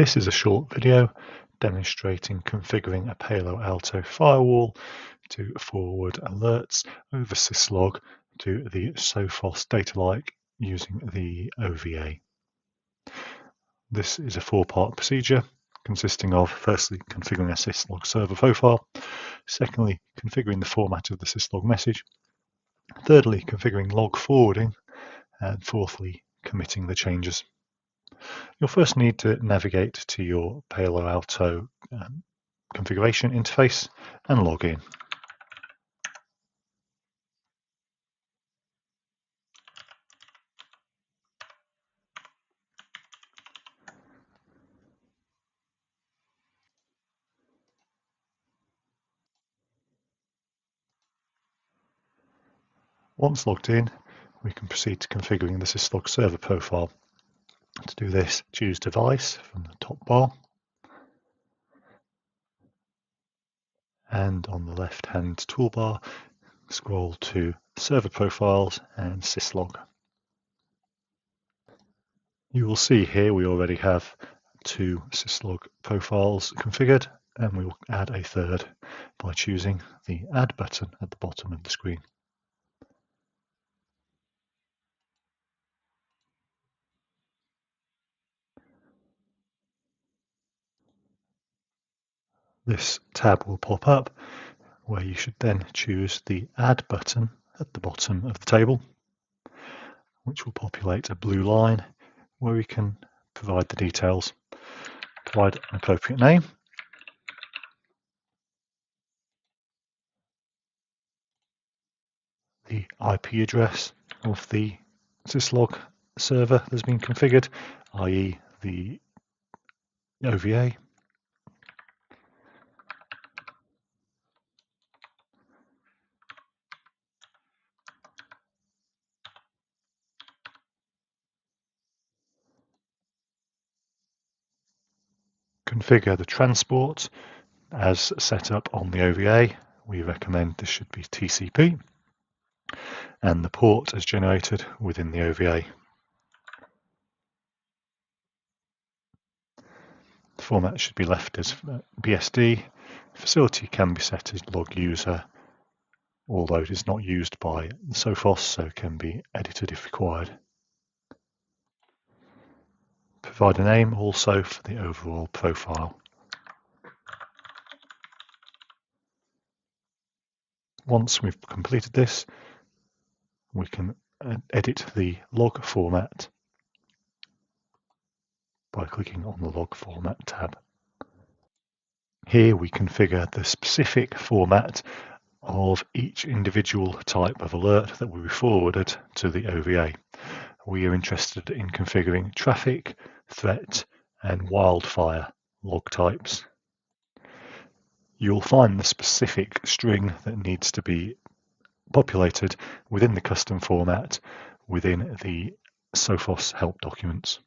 This is a short video demonstrating configuring a Palo Alto firewall to forward alerts over syslog to the Sophos data lake using the OVA. This is a four-part procedure consisting of firstly configuring a syslog server profile, secondly configuring the format of the syslog message, thirdly configuring log forwarding, and fourthly committing the changes. You'll first need to navigate to your Palo Alto um, configuration interface and log in. Once logged in, we can proceed to configuring the syslog server profile. To do this, choose Device from the top bar. And on the left-hand toolbar, scroll to Server Profiles and Syslog. You will see here we already have two syslog profiles configured and we will add a third by choosing the Add button at the bottom of the screen. This tab will pop up where you should then choose the Add button at the bottom of the table, which will populate a blue line where we can provide the details, provide an appropriate name, the IP address of the syslog server that has been configured, i.e. the OVA configure the transport as set up on the OVA. We recommend this should be TCP and the port as generated within the OVA. The format should be left as uh, BSD. Facility can be set as log user, although it is not used by Sophos, so can be edited if required. Provide a name also for the overall profile. Once we've completed this, we can edit the log format by clicking on the log format tab. Here we configure the specific format of each individual type of alert that will be forwarded to the OVA. We are interested in configuring traffic, threat, and wildfire log types. You'll find the specific string that needs to be populated within the custom format within the Sophos help documents.